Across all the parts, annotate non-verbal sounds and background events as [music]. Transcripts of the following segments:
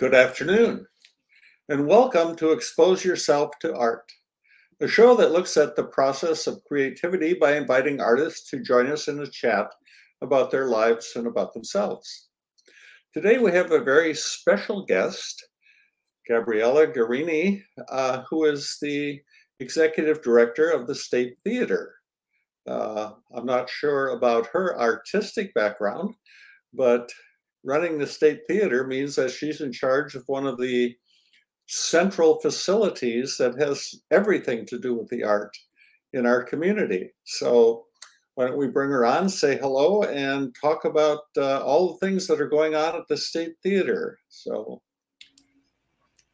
Good afternoon, and welcome to Expose Yourself to Art, a show that looks at the process of creativity by inviting artists to join us in a chat about their lives and about themselves. Today we have a very special guest, Gabriela Guerrini, uh, who is the executive director of the State Theater. Uh, I'm not sure about her artistic background, but running the State Theater means that she's in charge of one of the central facilities that has everything to do with the art in our community. So why don't we bring her on, say hello, and talk about uh, all the things that are going on at the State Theater. So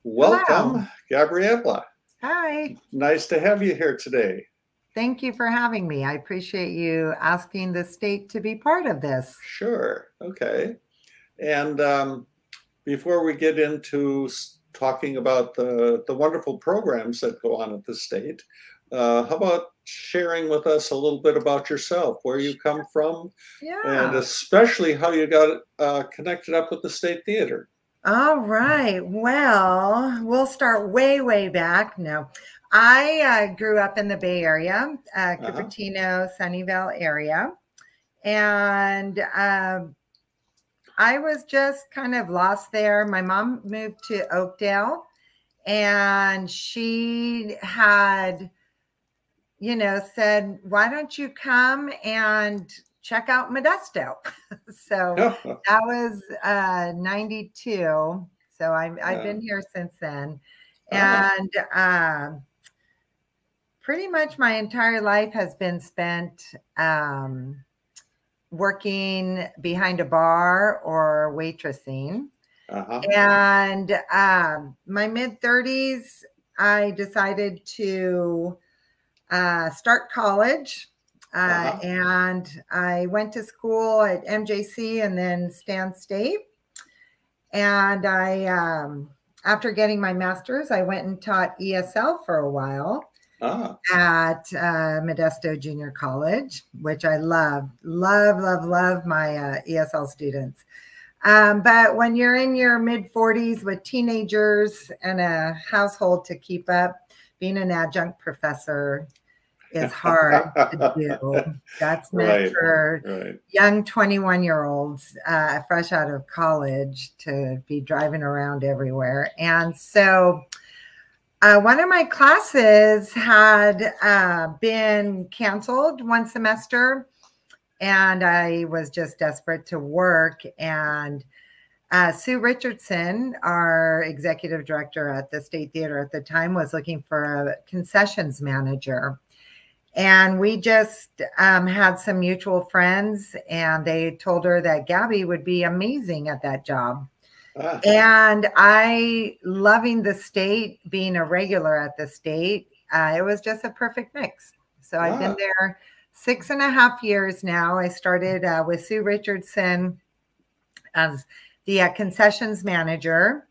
welcome, Hello. Gabriela. Hi. Nice to have you here today. Thank you for having me. I appreciate you asking the state to be part of this. Sure. Okay. And um, before we get into talking about the, the wonderful programs that go on at the state, uh, how about sharing with us a little bit about yourself, where you come from, yeah. and especially how you got uh, connected up with the State Theater? All right. Well, we'll start way, way back. No, I uh, grew up in the Bay Area, uh, uh-huh. Cupertino, uh-huh. Sunnyvale area. And um, I was just kind of lost there. My mom moved to Oakdale and she had, you know, said, why don't you come and check out Modesto? [laughs] so [laughs] that was uh, 92. So I'm, I've been here since then. Uh-huh. And uh, pretty much my entire life has been spent um, working behind a bar or waitressing. Uh-huh. And um, my mid 30s, I decided to uh, start college. Uh, uh-huh. And I went to school at MJC and then Stan State. And I, um, after getting my master's, I went and taught ESL for a while ah. at uh, Modesto Junior College, which I love, love, love, love my uh, ESL students. Um, but when you're in your mid 40s with teenagers and a household to keep up, being an adjunct professor is [laughs] hard to do. That's meant right, for right. young 21 year olds uh, fresh out of college to be driving around everywhere. And so uh, one of my classes had uh, been canceled one semester, and I was just desperate to work. And uh, Sue Richardson, our executive director at the State Theater at the time, was looking for a concessions manager. And we just um, had some mutual friends, and they told her that Gabby would be amazing at that job. Ah. And I loving the state, being a regular at the state, uh, it was just a perfect mix. So I've been ah. there six and a half years now. I started uh, with Sue Richardson as the uh, concessions manager.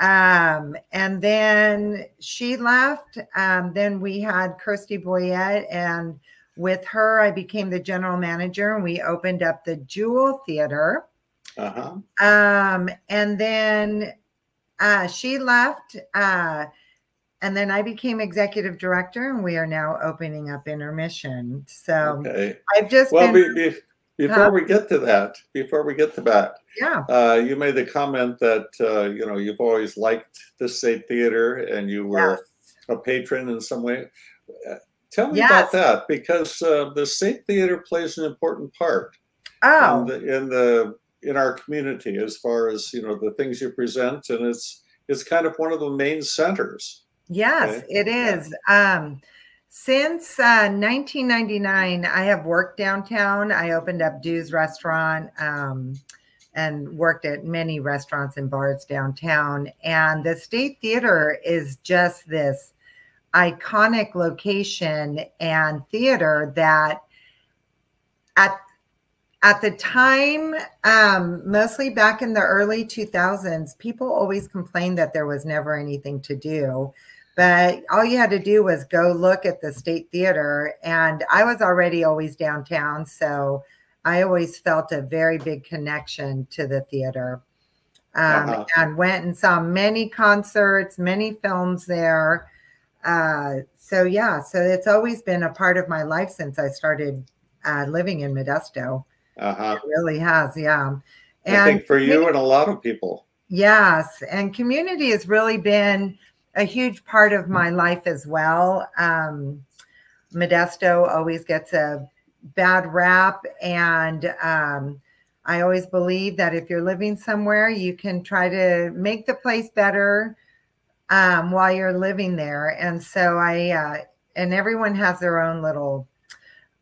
Um, and then she left. Um, then we had Kirsty Boyette, and with her, I became the general manager, and we opened up the Jewel Theater uh-huh. Um, and then uh, she left. Uh, and then I became executive director, and we are now opening up intermission. So okay. I've just well, been, be, be, before uh, we get to that, before we get to that, yeah, uh, you made the comment that uh, you know you've always liked the State Theater, and you were yes. a patron in some way. Uh, tell me yes. about that because uh, the State Theater plays an important part oh. in the, in the in our community as far as you know the things you present and it's it's kind of one of the main centers yes okay? it is yeah. um since uh, 1999 i have worked downtown i opened up Dewz restaurant um, and worked at many restaurants and bars downtown and the state theater is just this iconic location and theater that at at the time, um, mostly back in the early 2000s, people always complained that there was never anything to do. But all you had to do was go look at the State Theater. And I was already always downtown. So I always felt a very big connection to the theater. um, uh-huh. and went and saw many concerts, many films there. Uh, so yeah, so it's always been a part of my life since I started uh, living in Modesto. Uh-huh. It really has, yeah. And I think for you and a lot of people. Yes, and community has really been a huge part of my life as well. Um, Modesto always gets a bad rap, and um, I always believe that if you're living somewhere, you can try to make the place better um, while you're living there. And so I, uh, and everyone has their own little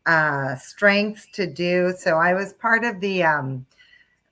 uh, strengths to do. So I was part of the, um,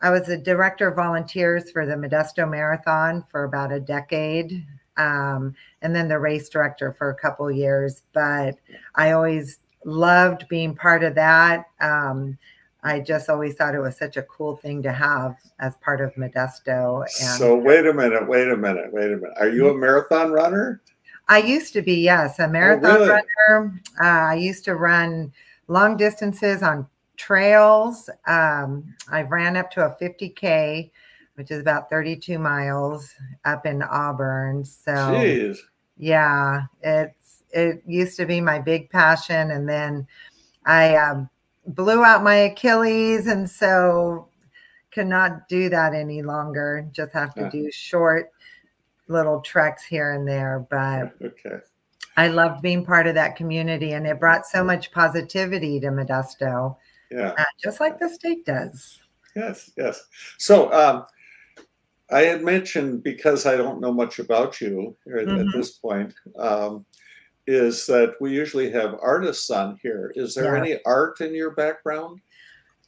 I was the director of volunteers for the Modesto Marathon for about a decade. Um, and then the race director for a couple years. But I always loved being part of that. Um, I just always thought it was such a cool thing to have as part of Modesto. And so wait a minute, wait a minute, wait a minute. Are you a marathon runner? I used to be, yes, a marathon oh, really? runner. Uh, I used to run long distances on trails. Um, I ran up to a 50K, which is about 32 miles up in Auburn. So, Jeez. yeah, it's, it used to be my big passion. And then I, um, blew out my Achilles, and so cannot do that any longer. Just have to yeah. do short little treks here and there. But okay. I loved being part of that community, and it brought so much positivity to Modesto. Yeah, uh, just like the state does. Yes, yes. So um, I had mentioned because I don't know much about you at, mm-hmm. at this point. Um, is that we usually have artists on here. Is there yeah. any art in your background?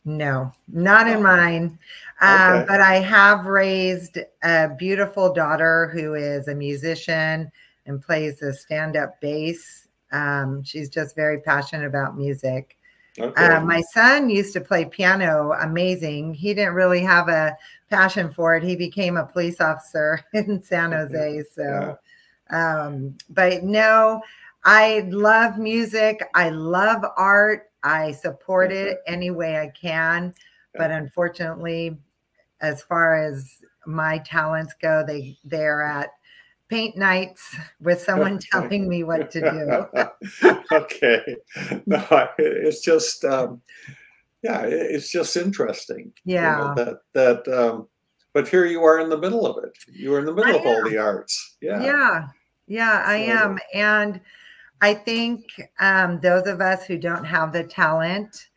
No, not in mine. Um, okay. But I have raised a beautiful daughter who is a musician and plays a stand up bass. Um, she's just very passionate about music. Okay. Uh, my son used to play piano amazing. He didn't really have a passion for it. He became a police officer [laughs] in San [laughs] Jose. So, yeah. um, but no, I love music. I love art. I support it any way I can. But unfortunately, as far as my talents go, they they're at paint nights with someone telling me what to do. [laughs] okay. No, it's just um, yeah, it's just interesting. Yeah. You know, that that um, but here you are in the middle of it. You are in the middle of all the arts. Yeah. Yeah. Yeah, I so, am. And I think um, those of us who don't have the talent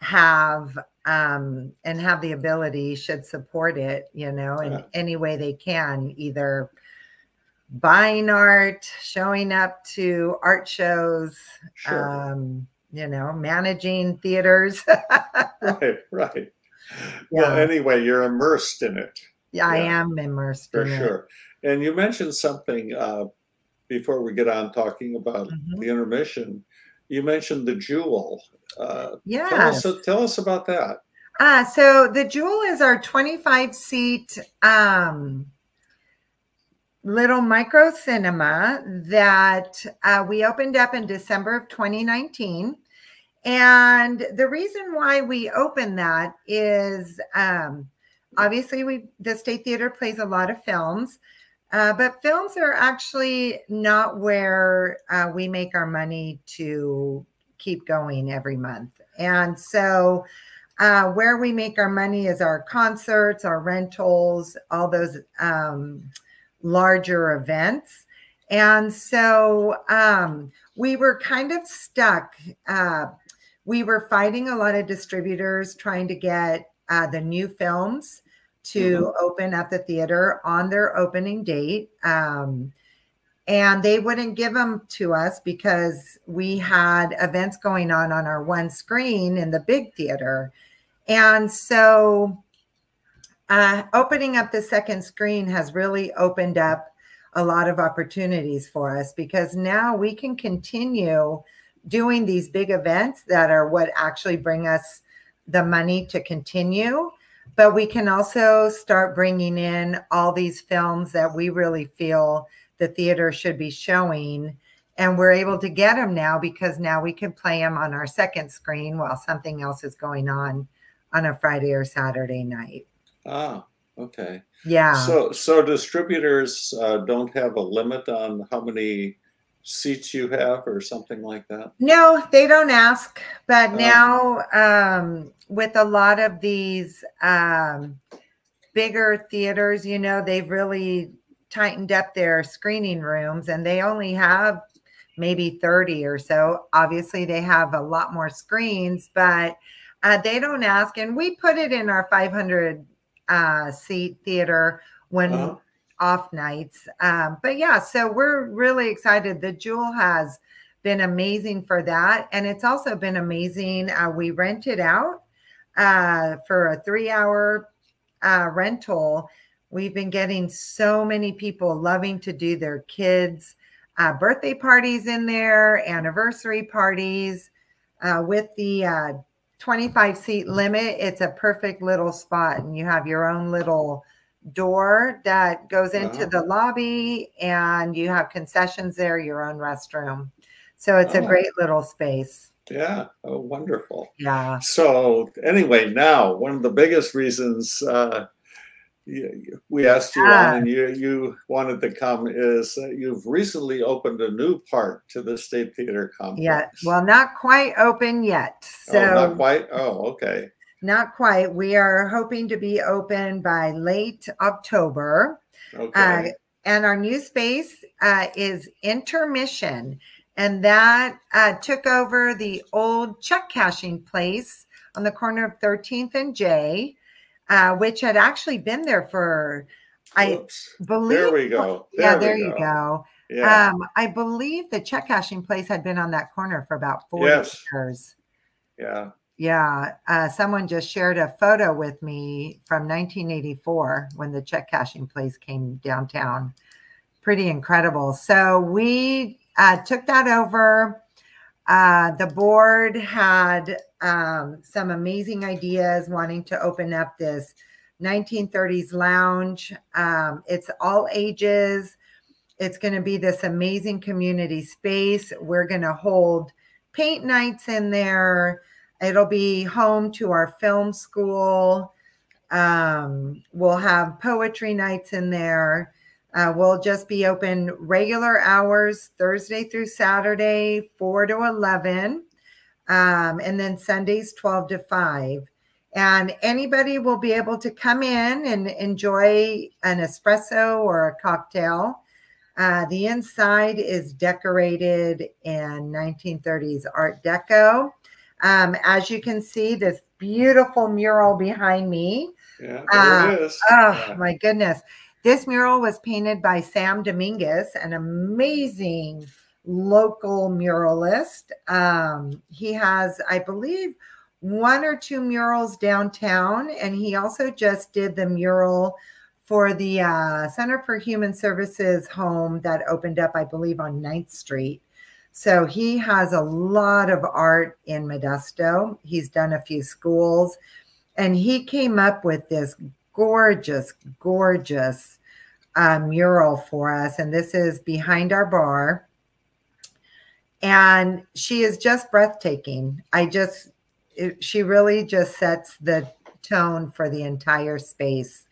have um, and have the ability should support it, you know, in yeah. any way they can, either buying art, showing up to art shows, sure. um, you know, managing theaters. [laughs] right, right. Yeah. Well, anyway, you're immersed in it. Yeah, yeah. I am immersed for sure. It. And you mentioned something uh, before we get on talking about mm-hmm. the intermission, you mentioned the Jewel. Uh, yeah. Tell us, tell us about that. Uh, so the Jewel is our 25 seat um, little micro cinema that uh, we opened up in December of 2019. And the reason why we opened that is um, obviously we the State Theater plays a lot of films. Uh, but films are actually not where uh, we make our money to keep going every month. And so, uh, where we make our money is our concerts, our rentals, all those um, larger events. And so, um, we were kind of stuck. Uh, we were fighting a lot of distributors trying to get uh, the new films to mm-hmm. open at the theater on their opening date. Um, and they wouldn't give them to us because we had events going on on our one screen in the big theater. And so uh, opening up the second screen has really opened up a lot of opportunities for us because now we can continue doing these big events that are what actually bring us the money to continue. But we can also start bringing in all these films that we really feel the theater should be showing. And we're able to get them now because now we can play them on our second screen while something else is going on on a friday or saturday night ah Okay. Yeah. So, so distributors uh, don't have a limit on how many seats you have or something like that? No, they don't ask. But Oh. now, um, with a lot of these um, bigger theaters, you know, they've really tightened up their screening rooms and they only have maybe 30 or so. Obviously, they have a lot more screens, but uh, they don't ask. And we put it in our 500 uh, seat theater when Uh-huh. off nights. Um, but yeah, so we're really excited. The Jewel has been amazing for that. And it's also been amazing. Uh, we rented out uh, for a three hour uh, rental. We've been getting so many people loving to do their kids' uh, birthday parties in there, anniversary parties. Uh, with the uh, 25 seat limit, it's a perfect little spot, and you have your own little door that goes into the lobby, and you have concessions there, your own restroom. So it's a Oh. great little space. Yeah. Oh, wonderful. Yeah. So anyway, now one of the biggest reasons uh, we asked you Ah. on and you you wanted to come is that you've recently opened a new part to the State Theater complex. Yeah. Well, not quite open yet. oh, So not quite. Oh, okay. not quite. We are hoping to be open by late October. Okay. Uh, and our new space uh, is intermission. And that uh, took over the old check cashing place on the corner of 13th and J, uh, which had actually been there for, I believe. There we go. yeah, we there you go. Yeah. Um, I believe the check cashing place had been on that corner for about 40 Yes. years. yeah. Yeah, uh, someone just shared a photo with me from 1984 when the check cashing place came downtown. Pretty incredible. So we uh, took that over. Uh, the board had um, some amazing ideas wanting to open up this 1930s lounge. Um, it's all ages. It's going to be this amazing community space. We're going to hold paint nights in there. It'll be home to our film school. Um, we'll have poetry nights in there. Uh, we'll just be open regular hours, Thursday through Saturday, 4 to 11, um, and then Sundays, 12 to 5. And anybody will be able to come in and enjoy an espresso or a cocktail. Uh, the inside is decorated in 1930s Art Deco. Um, as you can see, this beautiful mural behind me. Yeah. There it is. Oh Yeah. my goodness. This mural was painted by Sam Dominguez, an amazing local muralist. Um, he has, I believe, one or two murals downtown, and he also just did the mural for the uh, Center for Human Services home that opened up, I believe, on 9th Street. So he has a lot of art in Modesto. He's done a few schools, and he came up with this gorgeous, gorgeous uh, mural for us. And this is behind our bar. And she is just breathtaking. I just, it, she really just sets the tone for the entire space.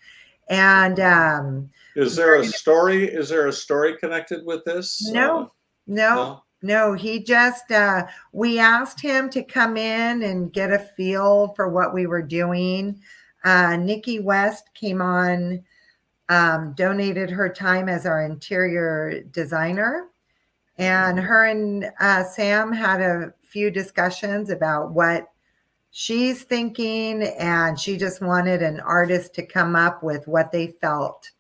And um, Is there a story? Is there a story connected with this? No. Uh, no, no. No, he just, uh, we asked him to come in and get a feel for what we were doing. Uh, Nikki West came on, um, donated her time as our interior designer. And her and uh, Sam had a few discussions about what she's thinking. And she just wanted an artist to come up with what they felt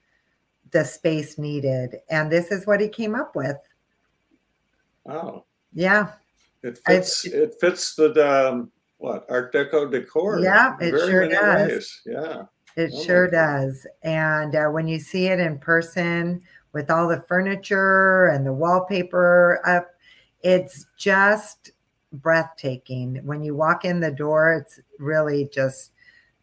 the space needed. And this is what he came up with. Oh, Yeah. it I- fits. it fits the um, what Art Deco decor. Yeah, it sure does. ways. Yeah. It Oh sure does. And uh, when you see it in person with all the furniture and the wallpaper up, it's just breathtaking. When you walk in the door, it's really just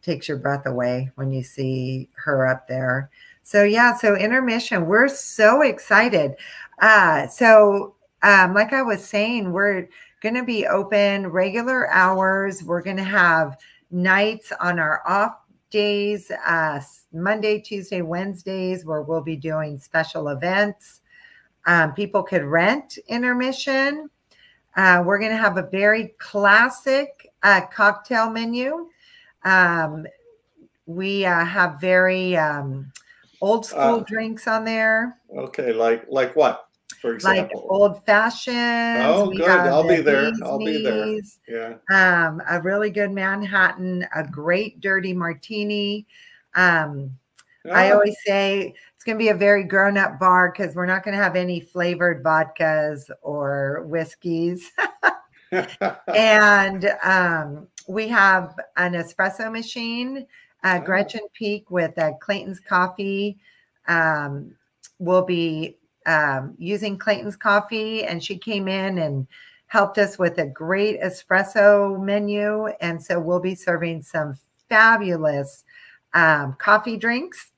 takes your breath away when you see her up there. So yeah, so intermission, we're so excited. Uh, so um, like I was saying, we're going to be open regular hours. We're going to have nights on our off days, uh, Monday, Tuesday, Wednesdays, where we'll be doing special events. Um, people could rent intermission. Uh, we're going to have a very classic uh, cocktail menu. Um, we uh, have very um, old school Uh, drinks on there, Okay, like like what, for like old fashioned. Oh, good. I'll be there. I'll be there. yeah. Um, a really good Manhattan, a great dirty martini. Um, I Ah, always say it's going to be a very grown up bar because we're not going to have any flavored vodkas or whiskeys. [laughs] and um, we have an espresso machine, uh, Oh. Gretchen Peak with uh, Clayton's Coffee. Um, will be um, using Clayton's Coffee, and she came in and helped us with a great espresso menu. And so we'll be serving some fabulous um, coffee drinks.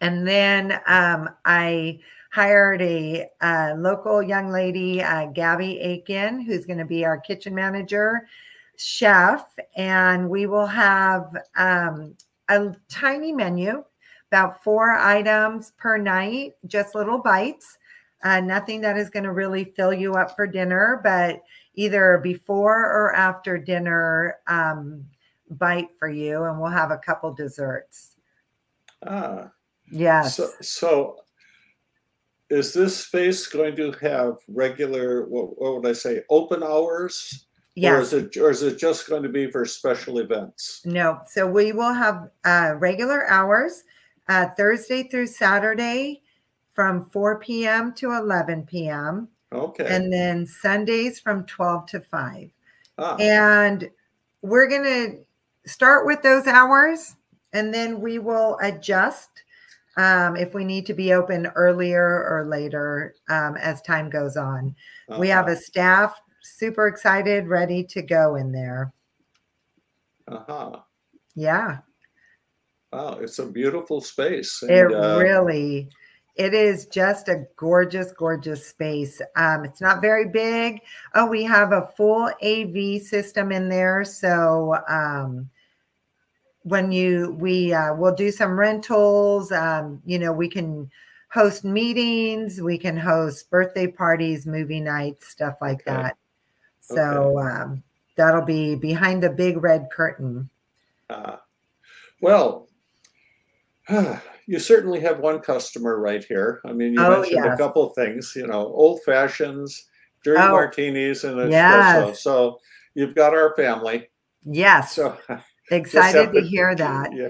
And then um, I hired a, uh local young lady, uh, Gabby Aiken, who's going to be our kitchen manager, chef, and we will have um, a tiny menu, about four items per night, just little bites. Uh, nothing that is going to really fill you up for dinner, but either before or after dinner um, bite for you, and we'll have a couple desserts. ah, Yes. so so is this space going to have regular what, what would I say open hours? Yes. Or is it or is it just going to be for special events? No. So we will have uh, regular hours uh, Thursday through Saturday from 4 p.m. to 11 p.m. Okay. and then Sundays from 12 to 5. ah, And we're going to start with those hours and then we will adjust um, if we need to be open earlier or later um, as time goes on. We have uh-huh, a staff super excited, ready to go in there. uh-huh. Yeah. Wow, it's a beautiful space. It and, uh, really, it is just a gorgeous, gorgeous space. Um, it's not very big. Oh, we have a full AV system in there, so um, when you we uh, will do some rentals. Um, you know, we can host meetings, we can host birthday parties, movie nights, stuff like Okay. that. So um, that'll be behind the big red curtain. Uh, well, [sighs] you certainly have one customer right here. I mean, you Oh, mentioned a couple of things, you know, old fashions, dirty Oh, martinis, and espresso. yes. So you've got our family. Yes, So [laughs] excited to hear that. Yeah.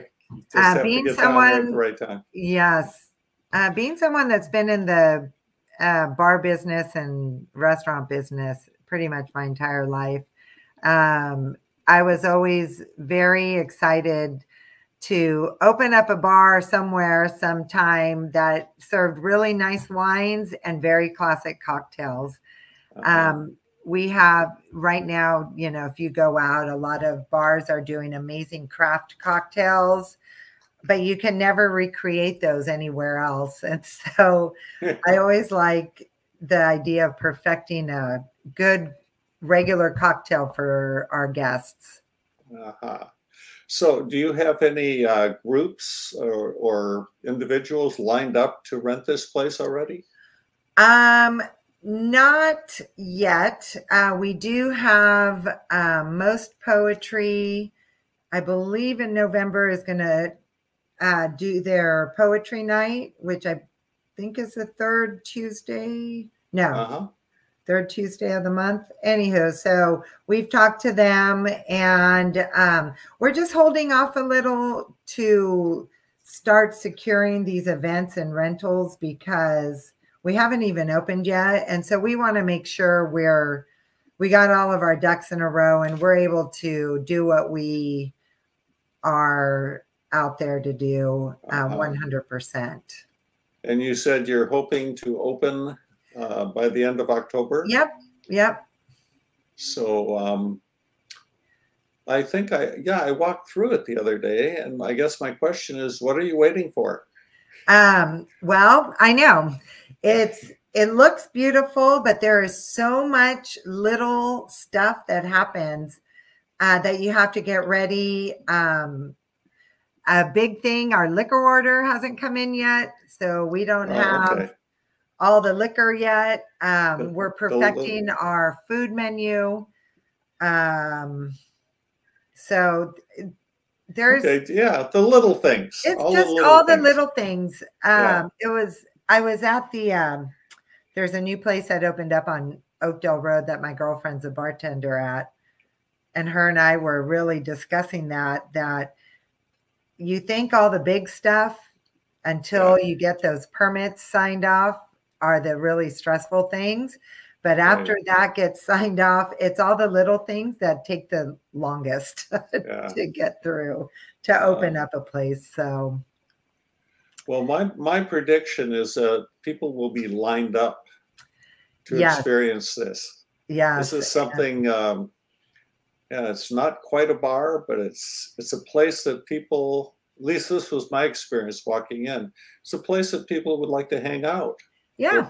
Uh, to being get down at someone- the right time. Yes. Uh, being someone that's been in the uh, bar business and restaurant business pretty much my entire life, um, I was always very excited to open up a bar somewhere sometime that served really nice wines and very classic cocktails. Uh-huh. Um, we have right now, you know, if you go out, a lot of bars are doing amazing craft cocktails, but you can never recreate those anywhere else. [laughs] And so [laughs] I always like the idea of perfecting a good regular cocktail for our guests. Uh-huh. So, do you have any uh, groups or, or individuals lined up to rent this place already? Um, not yet. Uh, we do have um, most poetry. I believe in November is going to uh, do their poetry night, which I think is the third Tuesday. No, Uh-huh. Third Tuesday of the month. Anywho, so we've talked to them and um, we're just holding off a little to start securing these events and rentals because we haven't even opened yet. And so we want to make sure we're we got all of our ducks in a row and we're able to do what we are out there to do uh, Uh-huh. 100%. And you said you're hoping to open uh, by the end of October? Yep. Yep. So um, I think I, yeah, I walked through it the other day. And I guess my question is, what are you waiting for? Um, well, I know it's it looks beautiful, but there is so much little stuff that happens uh, that you have to get ready. Um, a big thing. Our liquor order hasn't come in yet, so we don't Oh, have okay. All the liquor yet. Um, we're perfecting our food menu. Um, so there's Okay, yeah, the little things. it's all just the little all the things. little things. Um, Yeah. it was I was at the um, there's a new place that opened up on Oakdale Road that my girlfriend's a bartender at, and her and I were really discussing that that you think all the big stuff until you get those permits signed off are the really stressful things. But after that gets signed off, it's all the little things that take the longest [laughs] Yeah. to get through to open up a place. So Well, my my prediction is uh, people will be lined up to Yes. experience this. yeah, This is something. Um, yeah, it's not quite a bar, but it's it's a place that people. At least this was my experience walking in. It's a place that people would like to hang out. Yeah.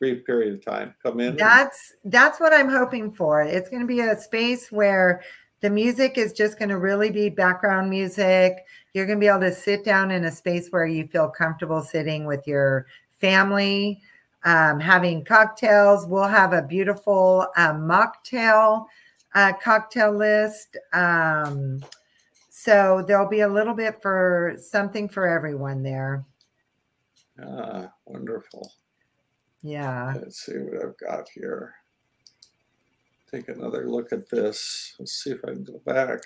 Brief period of time. Come in. and- That's that's what I'm hoping for. It's going to be a space where the music is just going to really be background music. You're going to be able to sit down in a space where you feel comfortable sitting with your family, um, having cocktails. We'll have a beautiful um, mocktail uh, cocktail list. Um, so there'll be a little bit for something for everyone there. Ah, wonderful. Yeah. Let's see what I've got here. Take another look at this. Let's see if I can go back.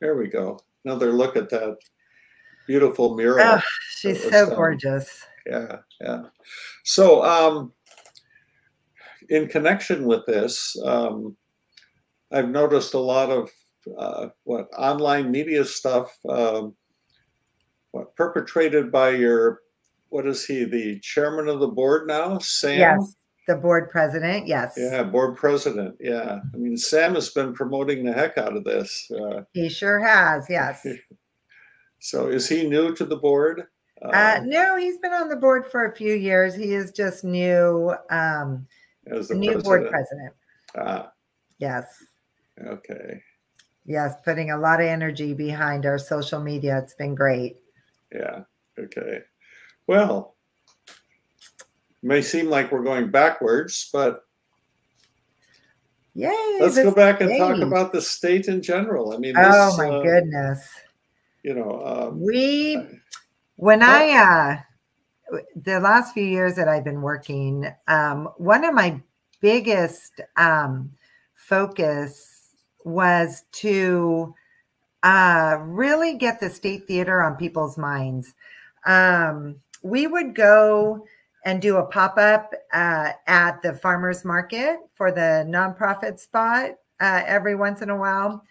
There we go. Another look at that beautiful mural. Oh, she's so done. gorgeous. Yeah, yeah. So, um, in connection with this, um, I've noticed a lot of uh, what online media stuff, um, what perpetrated by your, what is he, the chairman of the board now, Sam? Yes, the board president. Yes, Yeah, board president. Yeah, I mean, Sam has been promoting the heck out of this. Uh, he sure has. Yes. [laughs] so, is he new to the board? Uh, no, he's been on the board for a few years. He is just new, um, as the new president. board president. Ah, Yes, okay. yes, putting a lot of energy behind our social media. It's been great. Yeah. Okay. Well, may seem like we're going backwards, but Yay! let's go back and talk about the state in general. I mean, Oh my uh, goodness. You know, um, We when I uh the last few years that I've been working, um, one of my biggest um focus was to uh really get the state theater on people's minds. Um we would go and do a pop-up uh, at the farmers market for the nonprofit spot uh, every once in a while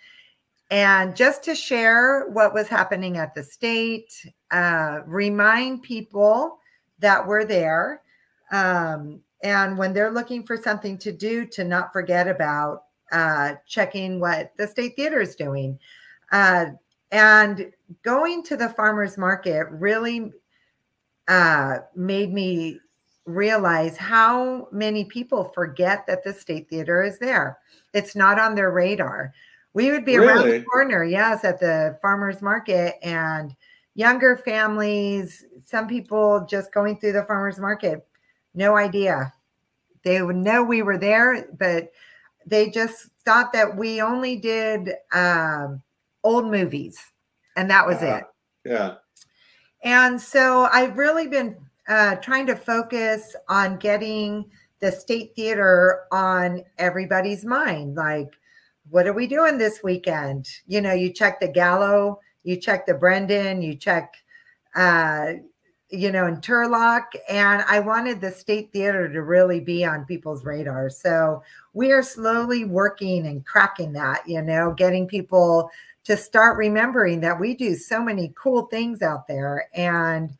and just to share what was happening at the state, uh, remind people that we're there. Um, and when they're looking for something to do, to not forget about uh, checking what the state theater is doing. Uh, and going to the farmers market really uh, made me realize how many people forget that the state theater is there. It's not on their radar. We would be around the corner, yes, at the farmers market, and younger families, some people just going through the farmers market, no idea. They would know we were there, but they just thought that we only did um, old movies, and that was uh, it. Yeah. And so I've really been uh, trying to focus on getting the state theater on everybody's mind. Like, what are we doing this weekend? You know, you check the Gallo, you check the Brenden, you check, uh, you know, in Turlock. And I wanted the state theater to really be on people's radar. So we are slowly working and cracking that, you know, getting people to start remembering that we do so many cool things out there. And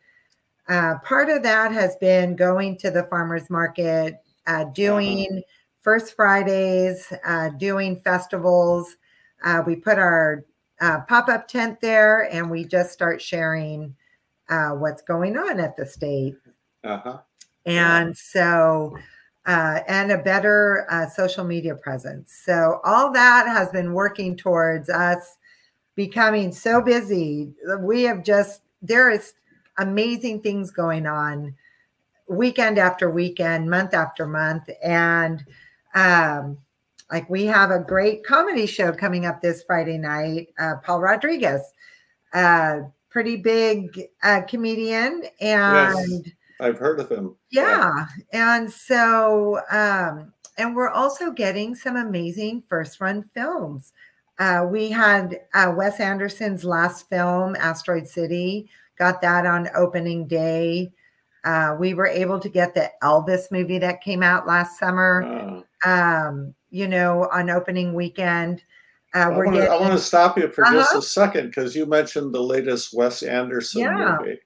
uh, part of that has been going to the farmers market, uh, doing First Fridays, uh, doing festivals. Uh, we put our uh, pop up tent there and we just start sharing uh, what's going on at the state. Uh huh. And so, uh, and a better uh, social media presence. So, all that has been working towards us becoming so busy. We have just, there is amazing things going on weekend after weekend, month after month. And um, like we have a great comedy show coming up this Friday night. Uh, Paul Rodriguez, uh, pretty big uh, comedian. And yes, I've heard of him. Yeah. yeah. And so, um, and we're also getting some amazing first run films. Uh, we had uh, Wes Anderson's last film, Asteroid City, got that on opening day. Uh, we were able to get the Elvis movie that came out last summer, um, you know, on opening weekend. Uh, we're I, wanna, getting, I want to stop you for uh-huh. just a second because you mentioned the latest Wes Anderson yeah. movie.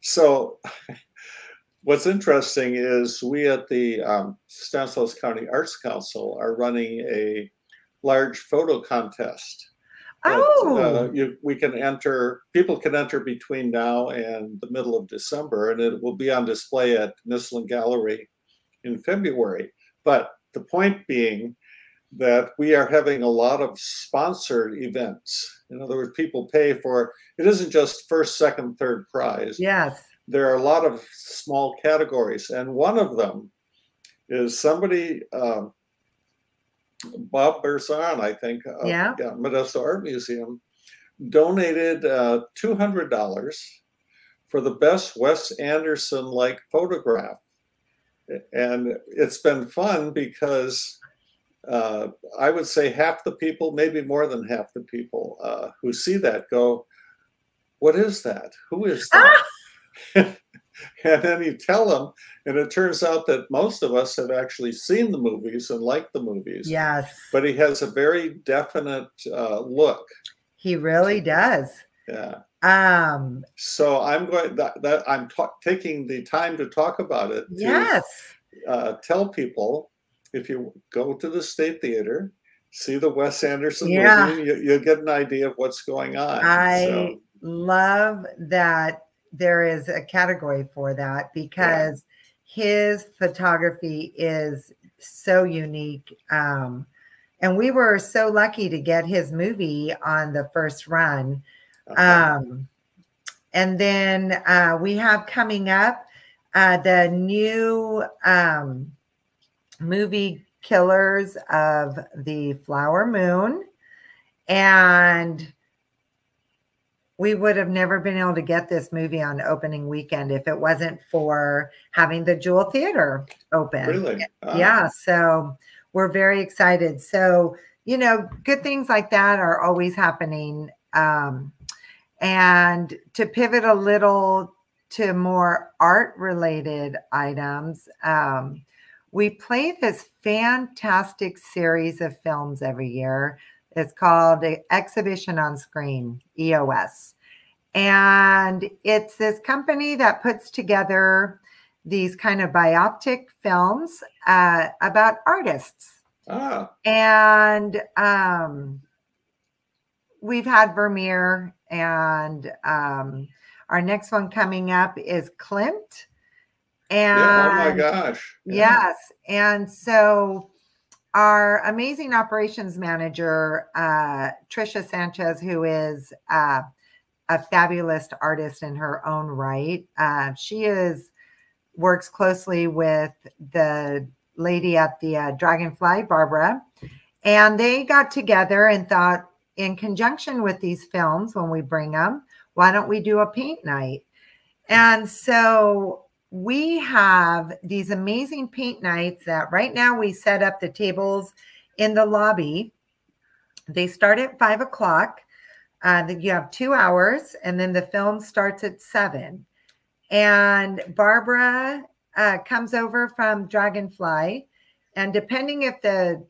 So, [laughs] what's interesting is we at the um, Stanislaus County Arts Council are running a large photo contest. Oh, uh, you, we can enter. People can enter between now and the middle of December, and it will be on display at Mistlin Gallery in February. But the point being that we are having a lot of sponsored events. In other words, people pay for it. Isn't just first, second, third prize. Yes, there are a lot of small categories, and one of them is somebody. Um, Bob Barzan, I think, yeah. yeah, Modesto Art Museum, donated uh, $200 for the best Wes Anderson like photograph. And it's been fun because uh, I would say half the people, maybe more than half the people uh, who see that go, What is that? Who is that? [laughs] [laughs] and then you tell them, and it turns out that most of us have actually seen the movies and liked the movies. Yes. But he has a very definite uh, look. He really does. Yeah. Um. So I'm going that, that I'm taking the time to talk about it. To, yes. Uh, tell people if you go to the State Theater, see the Wes Anderson yeah. movie, you, will get an idea of what's going on. I so. love that there is a category for that because yeah. his photography is so unique. Um, and we were so lucky to get his movie on the first run. Um, and then uh, we have coming up uh, the new um, movie Killers of the Flower Moon. And we would have never been able to get this movie on opening weekend if it wasn't for having the Jewel Theater open. Really? Yeah. So we're very excited. So, you know, good things like that are always happening. Um, and to pivot a little to more art related items, um, we play this fantastic series of films every year it's called Exhibition on Screen, EOS. And it's this company that puts together these kind of bioptic films uh, about artists. Ah. And um, we've had Vermeer, and um, our next one coming up is Klimt. And yeah, oh my gosh. Yeah. Yes. And so our amazing operations manager, uh, Trisha Sanchez, who is uh, a fabulous artist in her own right. Uh, she is works closely with the lady at the uh, Dragonfly, Barbara, and they got together and thought, in conjunction with these films, when we bring them, why don't we do a paint night? And so we have these amazing paint nights that right now we set up the tables in the lobby. They start at five o'clock. Uh, you have two hours, and then the film starts at seven. And Barbara uh, comes over from Dragonfly, and depending if the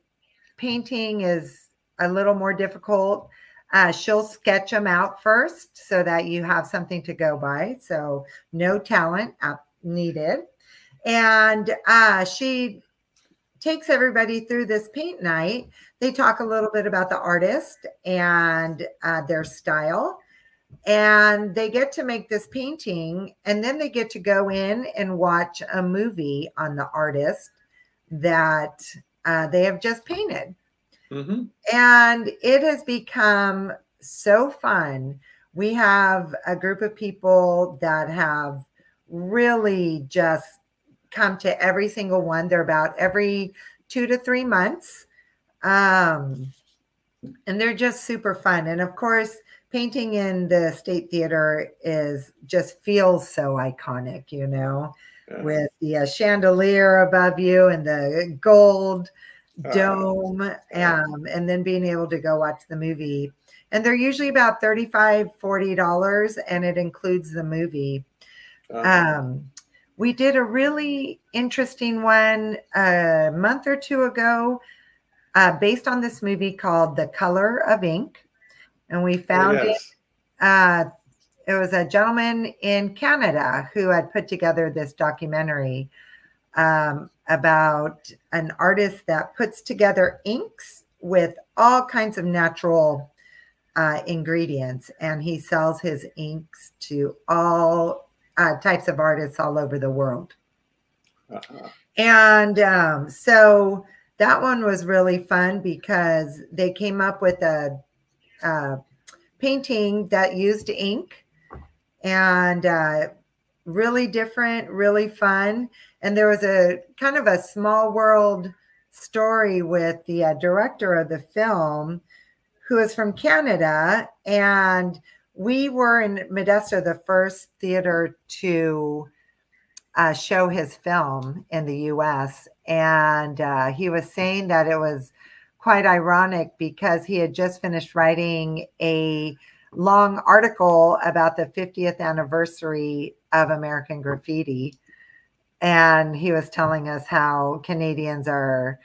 painting is a little more difficult, uh, she'll sketch them out first so that you have something to go by. So no talent needed. And uh, she takes everybody through this paint night. They talk a little bit about the artist and uh, their style. And they get to make this painting, and then they get to go in and watch a movie on the artist that uh, they have just painted. Mm-hmm. And it has become so fun. We have a group of people that have really just come to every single one. They're about every two to three months. Um, and they're just super fun. And of course, painting in the State Theater is just feels so iconic, you know, yeah. with the uh, chandelier above you and the gold uh, dome, um, and then being able to go watch the movie. And they're usually about 35 $40, and it includes the movie. Uh-huh. Um, we did a really interesting one a month or two ago uh, based on this movie called The Color of Ink. And we oh, found oh, yes. it. Uh, it was a gentleman in Canada who had put together this documentary um, about an artist that puts together inks with all kinds of natural uh, ingredients. And he sells his inks to all uh, types of artists all over the world. Uh-huh. And um, so that one was really fun because they came up with a, a painting that used ink and uh, really different, really fun. And there was a kind of a small world story with the uh, director of the film who is from Canada and we were in Modesto, the first theater to uh, show his film in the US. And uh, he was saying that it was quite ironic because he had just finished writing a long article about the 50th anniversary of American Graffiti. And he was telling us how Canadians are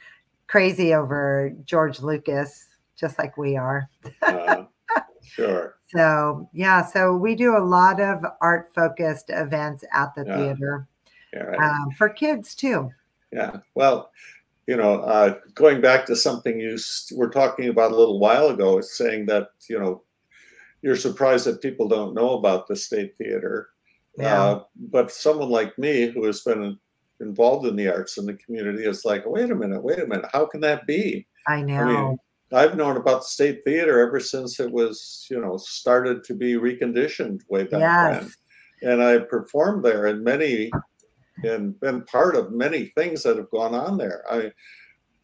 crazy over George Lucas, just like we are. uh, sure. So yeah, so we do a lot of art focused events at the yeah. theater yeah, right. um, for kids too. Yeah. Well, you know, uh, going back to something you were talking about a little while ago, is saying that you know you're surprised that people don't know about the State Theater. Yeah. Uh, but someone like me who has been involved in the arts in the community is like, wait a minute, wait a minute, how can that be? I know. I mean, I've known about the State Theater ever since it was, you know, started to be reconditioned way back yes. then. And I performed there in many and been part of many things that have gone on there. I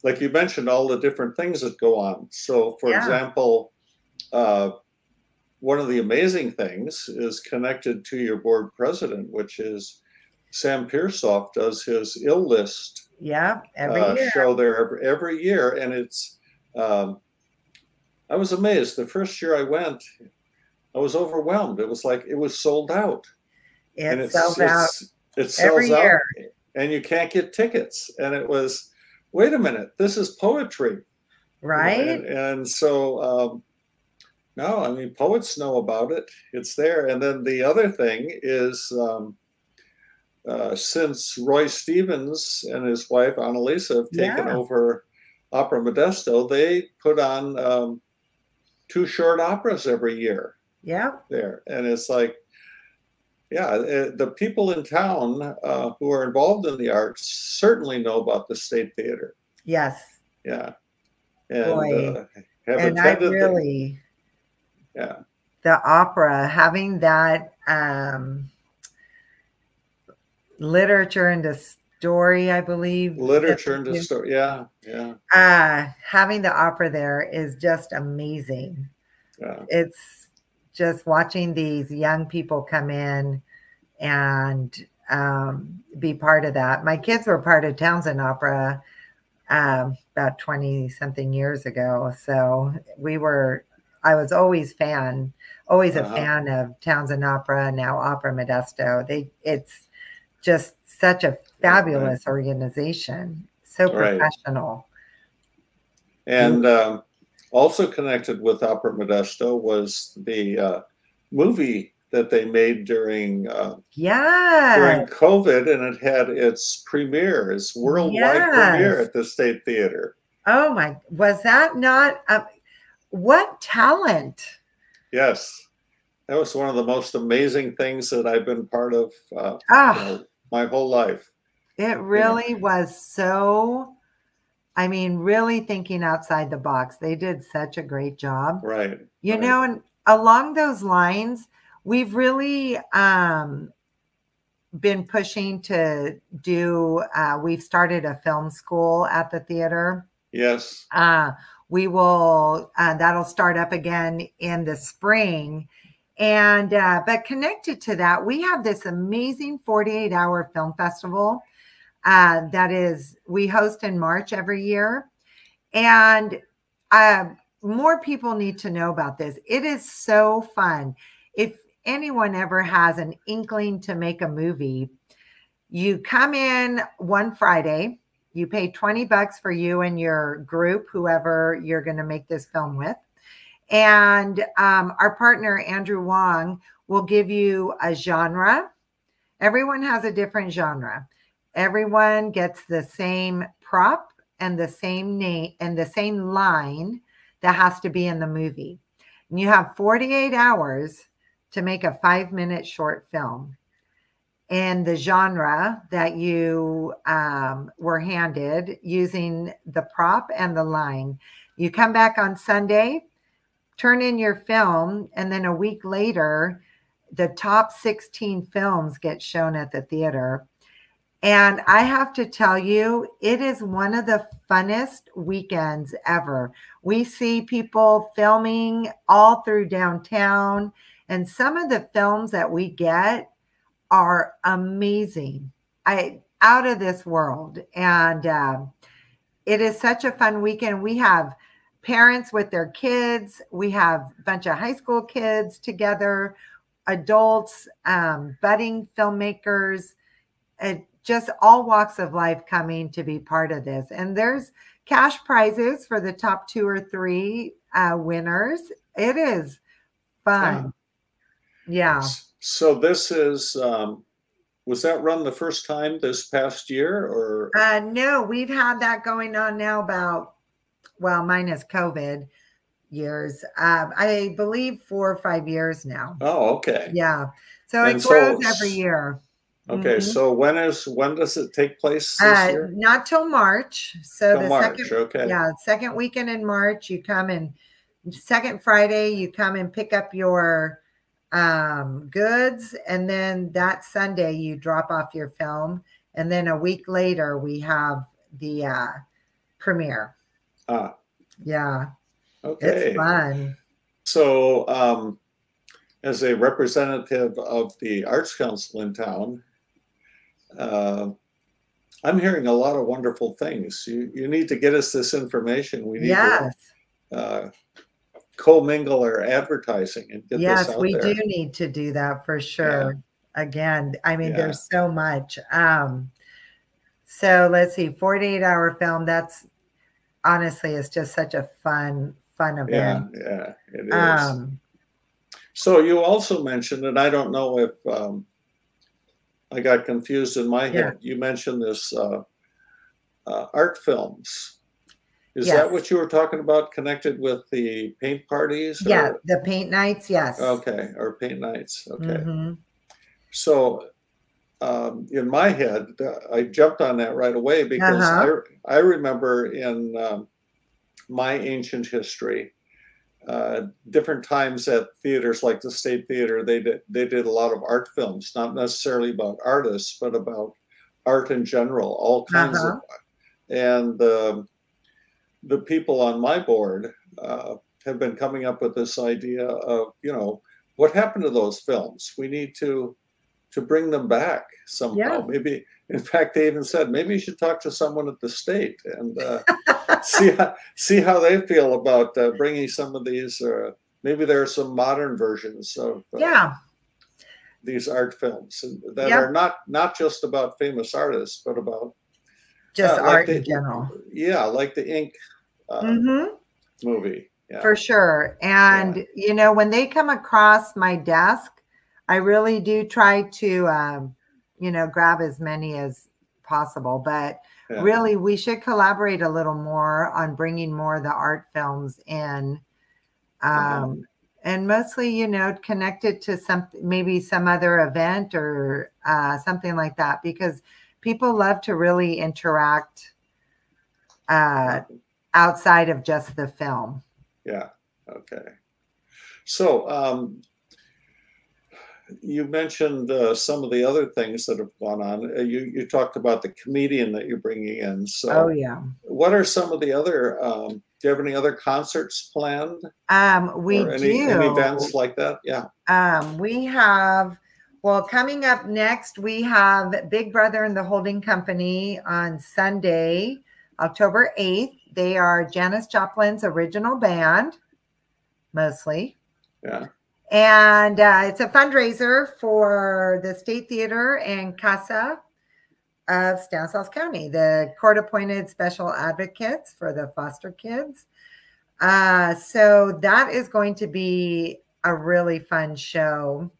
like you mentioned all the different things that go on. So for yeah. example, uh, one of the amazing things is connected to your board president, which is Sam Pierstorff does his ill list yeah every uh, show there every, every year and it's um, I was amazed. The first year I went, I was overwhelmed. It was like it was sold out. It and it's, sells it's, out. It sells every out, year. and you can't get tickets. And it was, wait a minute, this is poetry, right? And, and so, um, no, I mean, poets know about it. It's there. And then the other thing is, um, uh, since Roy Stevens and his wife Annalisa have taken yeah. over Opera Modesto, they put on um, two short operas every year. Yeah. There. And it's like, yeah, it, uh, the people in town uh, who are involved in the arts certainly know about the State Theater. Yes. Yeah. And, Boy. Uh, and I really, the, yeah. The opera, having that um, literature and this story, I believe. Literature into story, yeah, yeah. Uh, having the opera there is just amazing. Yeah. It's just watching these young people come in and um, be part of that. My kids were part of Townsend Opera um, about 20 something years ago. So we were, I was always fan, always a uh-huh. fan of Townsend Opera, now Opera Modesto. They, it's just such a fabulous right. organization, so professional. Right. And um, also connected with Opera Modesto was the uh, movie that they made during uh, yeah during COVID, and it had its premiere, its worldwide yes. premiere at the State Theater. Oh my! Was that not a, what talent? Yes, that was one of the most amazing things that I've been part of. Uh, oh. you know, my whole life. It really was so I mean, really thinking outside the box. They did such a great job. Right. You right. know, and along those lines, we've really um, been pushing to do, uh, we've started a film school at the theater. Yes. Uh, we will, uh, that'll start up again in the spring. And, uh, but connected to that, we have this amazing 48 hour film festival uh, that is, we host in March every year. And uh, more people need to know about this. It is so fun. If anyone ever has an inkling to make a movie, you come in one Friday, you pay 20 bucks for you and your group, whoever you're going to make this film with. And um, our partner, Andrew Wong, will give you a genre. Everyone has a different genre. Everyone gets the same prop and the same name and the same line that has to be in the movie. And you have 48 hours to make a five minute short film in the genre that you um, were handed using the prop and the line. You come back on Sunday, turn in your film, and then a week later, the top 16 films get shown at the theater. And I have to tell you, it is one of the funnest weekends ever. We see people filming all through downtown, and some of the films that we get are amazing. I out of this world, and uh, it is such a fun weekend. We have parents with their kids. We have a bunch of high school kids together, adults, um, budding filmmakers. Just all walks of life coming to be part of this. And there's cash prizes for the top two or three uh, winners. It is fun. Yeah. yeah. So this is, um, was that run the first time this past year or? Uh, no, we've had that going on now about, well, minus COVID years. Um, I believe four or five years now. Oh, okay. Yeah. So and it grows so every year. Okay, mm-hmm. so when is when does it take place this uh, year? Not till March. So till the March, second, okay. yeah, second weekend in March, you come and second Friday, you come and pick up your um, goods, and then that Sunday you drop off your film, and then a week later we have the uh, premiere. Ah, yeah, okay, it's fun. So, um, as a representative of the Arts Council in town, uh, I'm hearing a lot of wonderful things. You you need to get us this information. We need yes. to uh, co-mingle our advertising and get yes, this out we there. do need to do that for sure. Yeah. Again, I mean, Yeah. there's so much. Um, so let's see, 48 hour film. That's honestly, it's just such a fun, fun Yeah, event. yeah, yeah, it is. Um, so you also mentioned, and I don't know if um, I got confused in my head. You mentioned this uh, uh, art films. Is Yes. that what you were talking about? Connected with the paint parties? or- yeah, the paint nights, yes. Okay, or paint nights. Okay. Mhm. So, um, in my head, uh, I jumped on that right away because Uh-huh. I, I remember in um, my ancient history, uh, different times at theaters like the State Theater, they did they did a lot of art films, not necessarily about artists, but about art in general, all kinds Uh-huh. of. And um, the people on my board uh, have been coming up with this idea of, you know, what happened to those films? We need to to bring them back somehow. Yeah. Maybe, in fact, they even said maybe you should talk to someone at the state and uh, [laughs] see how, see how they feel about uh, bringing some of these. Uh, maybe there are some modern versions of uh, Yeah, these art films that Yep. are not not just about famous artists, but about just uh, like art the- in general. yeah, like the Ink uh, hmm movie. Yeah. For sure. And, you know, when they come across my desk, I really do try to, um, you know, grab as many as possible. But Yeah. really, we should collaborate a little more on bringing more of the art films in. Um, Uh-huh. And mostly, you know, connected to some maybe some other event or uh, something like that, because people love to really interact uh, outside of just the film. Yeah. Okay. So um, you mentioned uh, some of the other things that have gone on. Uh, you you talked about the comedian that you're bringing in. So oh yeah. What are some of the other? Um, do you have any other concerts planned? Um, we any, do. Any events like that? Yeah. Um, we have. Well, coming up next, we have Big Brother and the Holding Company on Sunday, October 8th. They are Janis Joplin's original band, mostly. Yeah. And uh, it's a fundraiser for the State Theater and CASA of Stanislaus County, the court appointed special advocates for the foster kids. Uh, so that is going to be a really fun show.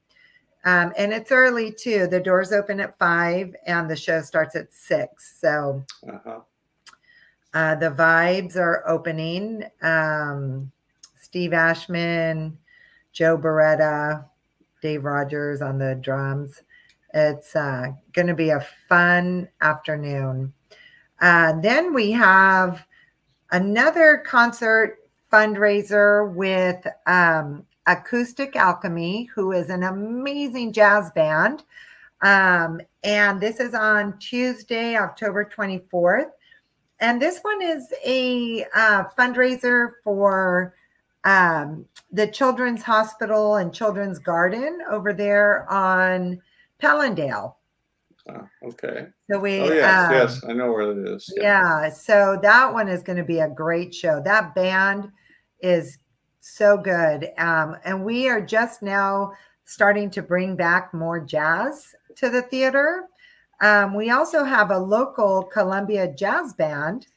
Um, and it's early too. The doors open at five and the show starts at six. So uh-huh. uh, the vibes are opening. Um, Steve Ashman, Joe Beretta, Dave Rogers on the drums. It's uh, going to be a fun afternoon. Uh, then we have another concert fundraiser with um, Acoustic Alchemy, who is an amazing jazz band. Um, and this is on Tuesday, October 24th. And this one is a uh, fundraiser for um, the Children's Hospital and Children's Garden over there on Pelandale. Oh, okay. So we. Oh yes, um, yes, I know where it is. Yeah. yeah. So that one is going to be a great show. That band is so good, um, and we are just now starting to bring back more jazz to the theater. Um, we also have a local Columbia jazz band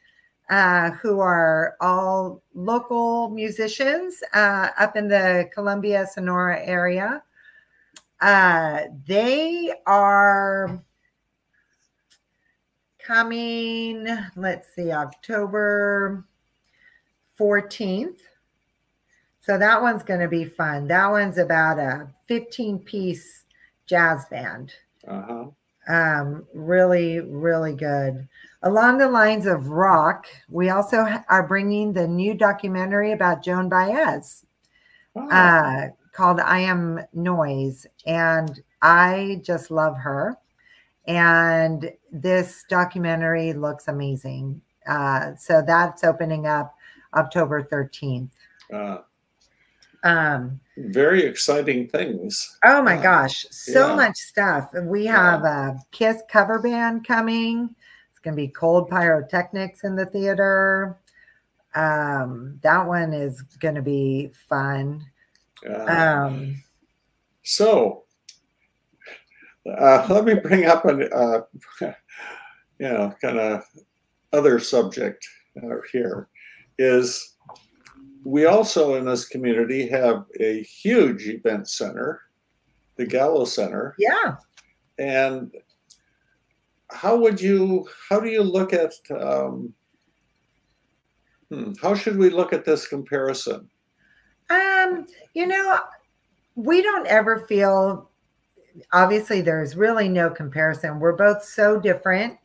uh, who are all local musicians uh, up in the Columbia, Sonora area. Uh, they are coming, let's see, October 14th. So that one's going to be fun. That one's about a 15 piece jazz band. Uh-huh. Um, really, really good. Along the lines of rock, we also are bringing the new documentary about Joan Baez oh. uh, called I Am Noise. And I just love her. And this documentary looks amazing. Uh, so that's opening up October 13th. Uh, um, very exciting things. Oh my uh, gosh, so yeah. much stuff. We have yeah. a Kiss cover band coming going to be cold pyrotechnics in the theater. Um, that one is going to be fun. Uh, um, so, uh, let me bring up an, uh, [laughs] you know, kind of other subject uh, here is we also in this community have a huge event center, the Gallo Center. Yeah. And how would you how do you look at um, hmm, how should we look at this comparison um you know we don't ever feel obviously there's really no comparison we're both so different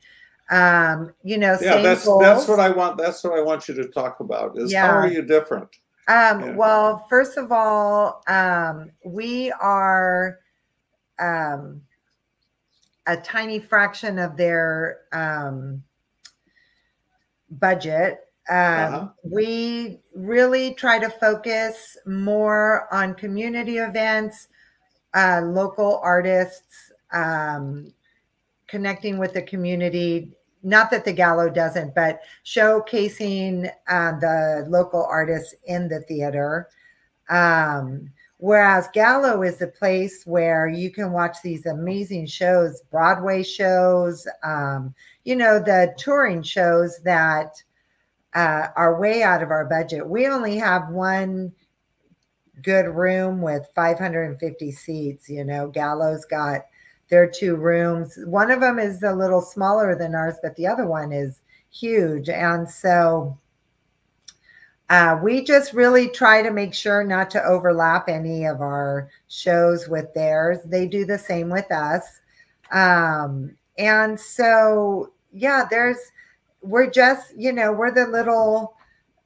um you know yeah that's goals. that's what i want that's what i want you to talk about is yeah. how are you different um yeah. well first of all um we are um a tiny fraction of their um, budget. Um, uh-huh. We really try to focus more on community events, uh, local artists, um, connecting with the community. Not that the Gallo doesn't, but showcasing uh, the local artists in the theater. Um, Whereas Gallo is a place where you can watch these amazing shows, Broadway shows, um, you know, the touring shows that uh, are way out of our budget. We only have one good room with 550 seats. You know, Gallo's got their two rooms. One of them is a little smaller than ours, but the other one is huge. And so, uh, we just really try to make sure not to overlap any of our shows with theirs. They do the same with us. Um, and so, yeah, there's we're just, you know, we're the little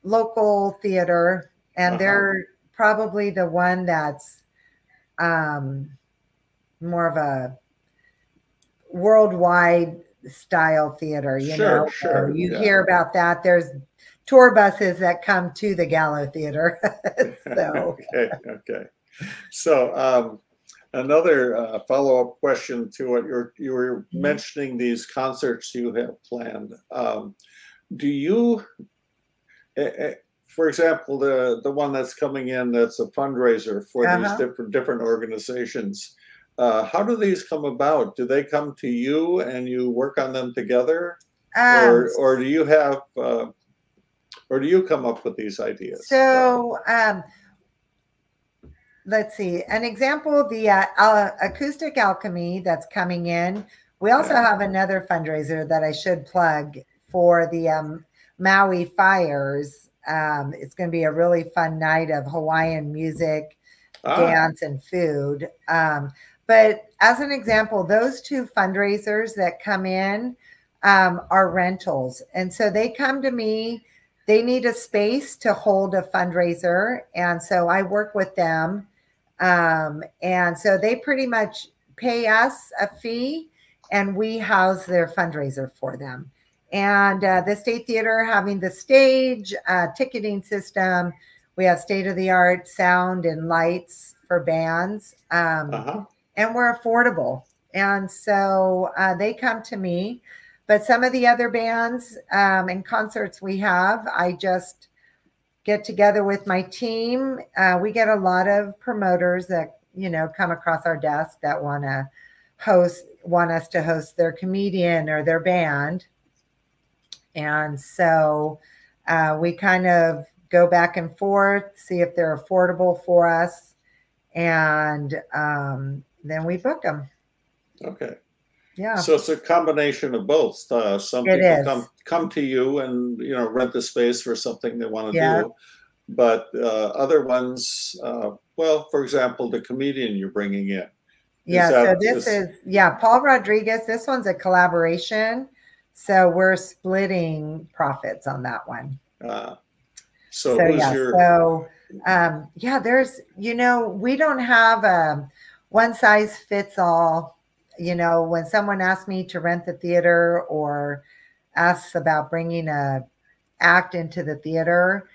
local theater, and Uh-huh. they're probably the one that's um, more of a worldwide style theater. You Sure, know, sure, So you yeah. hear about that. There's tour buses that come to the Gallo Theater. [laughs] so [laughs] okay, okay. So um, another uh, follow-up question to what you're you were Mhm. mentioning these concerts you have planned. Um, do you, eh, eh, for example, the the one that's coming in that's a fundraiser for Uh-huh. these different different organizations? Uh, how do these come about? Do they come to you and you work on them together, um, or or do you have, uh, or do you come up with these ideas? So, um, let's see. An example: the uh, acoustic alchemy that's coming in. We also Yeah. have another fundraiser that I should plug for the um, Maui fires. Um, it's going to be a really fun night of Hawaiian music, Ah, dance, and food. Um, but as an example, those two fundraisers that come in um, are rentals. And so they come to me, they need a space to hold a fundraiser. And so I work with them. Um, and so they pretty much pay us a fee and we house their fundraiser for them. And uh, the State Theater having the stage, uh, ticketing system, we have state of the art sound and lights for bands. Um, uh-huh. and we're affordable. And so uh, they come to me. But some of the other bands um, and concerts we have, I just get together with my team. Uh, we get a lot of promoters that you know come across our desk that want to host, want us to host their comedian or their band, and so uh, we kind of go back and forth, see if they're affordable for us, and um, then we book them. Okay. Yeah. So it's a combination of both. Uh, some It people is. come come to you and you know rent the space for something they want to Yeah. do, but uh, other ones, uh, well, for example, the comedian you're bringing in. Yeah, so this is yeah, Paul Rodriguez. This one's a collaboration. So we're splitting profits on that one. Uh, so, So who's yeah, your? so um yeah, there's you know, we don't have a one size fits all. You know, when someone asks me to rent the theater or asks about bringing a act into the theater,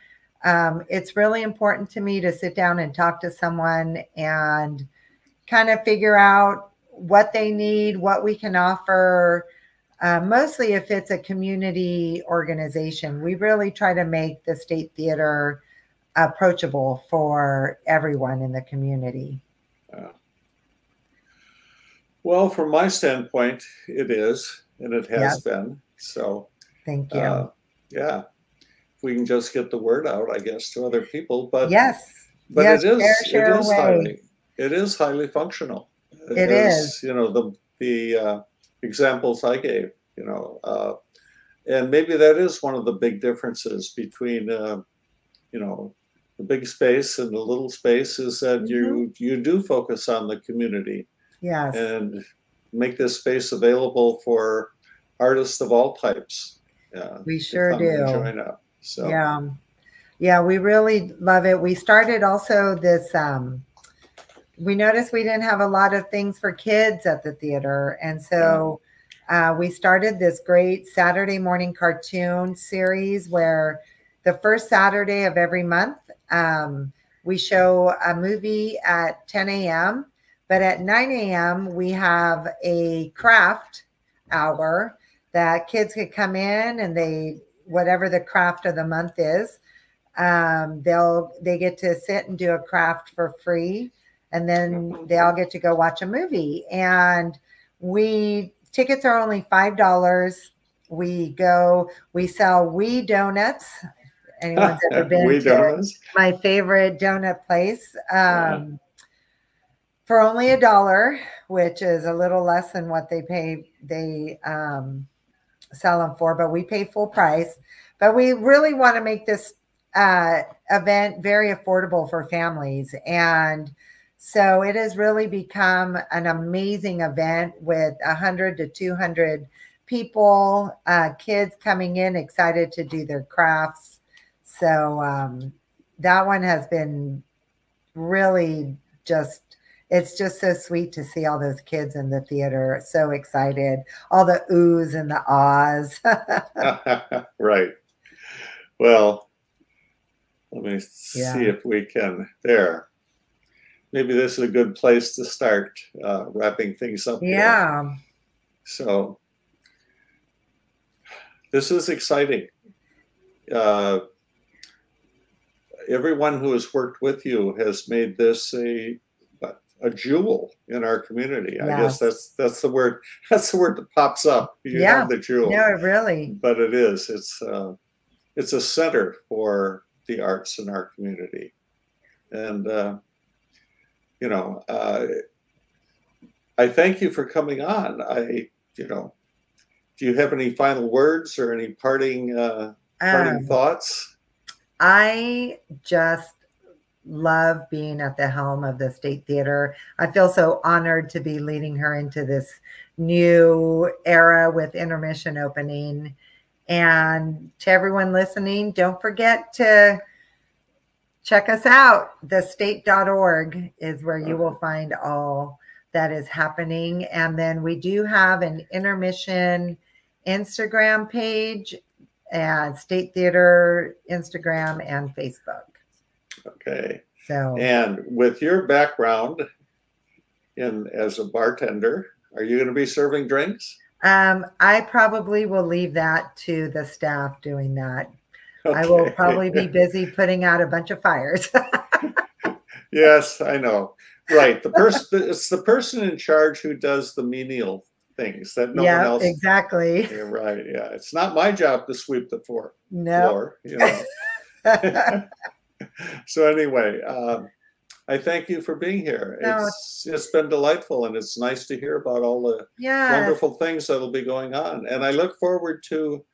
um, it's really important to me to sit down and talk to someone and kind of figure out what they need, what we can offer. Uh, mostly, if it's a community organization, we really try to make the state theater approachable for everyone in the community. Well, from my standpoint, it is, and it has been. So, Thank you. uh, yeah, if we can just get the word out, I guess, to other people. But yes. but yes, it is share, share it is away. highly it is highly functional It is. you know the the uh, examples i gave you know uh, and maybe that is one of the big differences between uh, you know the big space and the little space is that Mm-hmm. you you do focus on the community Yes. and make this space available for artists of all types uh, we sure do. join up so Yeah. Yeah, we really love it. We started also this um we noticed we didn't have a lot of things for kids at the theater. And so uh, we started this great Saturday morning cartoon series where the first Saturday of every month, um, we show a movie at 10 a.m. But at 9 a.m., we have a craft hour that kids could come in and they, whatever the craft of the month is, um, they'll they get to sit and do a craft for free. And then they all get to go watch a movie. And we tickets are only five dollars. We go we sell we donuts. Anyone's ever [laughs] been we to donuts. my favorite donut place. Um, for only a dollar which is a little less than what they pay they um, sell them for but we pay full price but we really want to make this uh, event very affordable for families and so it has really become an amazing event with 100 to 200 people, uh, kids coming in excited to do their crafts. So um, that one has been really just it's just so sweet to see all those kids in the theater so excited. All the oohs and the ahs. [laughs] [laughs] Right. Well let me yeah. see if we can there. Maybe this is a good place to start uh, wrapping things up yeah. Here. so this is exciting. Uh, everyone who has worked with you has made this a a jewel in our community. I guess that's that's the word [laughs] that's the word that pops up. You yeah, the jewel. Yeah, really. But it is. It's uh, it's a center for the arts in our community, and uh, you know, uh, I thank you for coming on. I you know, do you have any final words or any parting uh, parting um, thoughts? I just love being at the helm of the State Theater. I feel so honored to be leading her into this new era with intermission opening. And to everyone listening, don't forget to check us out. Thestate.org is where you will find all that is happening. And then we do have an intermission Instagram page and State Theater Instagram and Facebook. Okay. So and with your background in as a bartender, are you going to be serving drinks? Um, I probably will leave that to the staff doing that. Okay. I will probably be [laughs] busy putting out a bunch of fires. [laughs] yes, I know. Right. The person it's the person in charge who does the menial things that no yeah, one else exactly. Yeah, right. Yeah. It's not my job to sweep the floor. No. Floor, you know. [laughs] [laughs] so anyway, um, I thank you for being here. No, it's it's been delightful, and it's nice to hear about all the yes. wonderful things that'll be going on. And I look forward to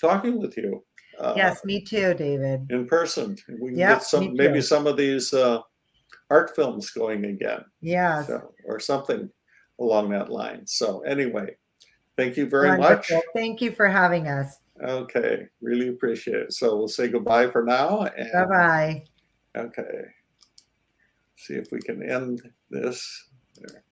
talking with you. Uh, yes, me too, David. In person, we can yep, get some maybe some of these uh, art films going again. Yeah, so, or something along that line. So anyway, thank you very Wonderful. much. Thank you for having us. Okay, really appreciate it. So we'll say goodbye for now. Bye bye. Okay. See if we can end this. There.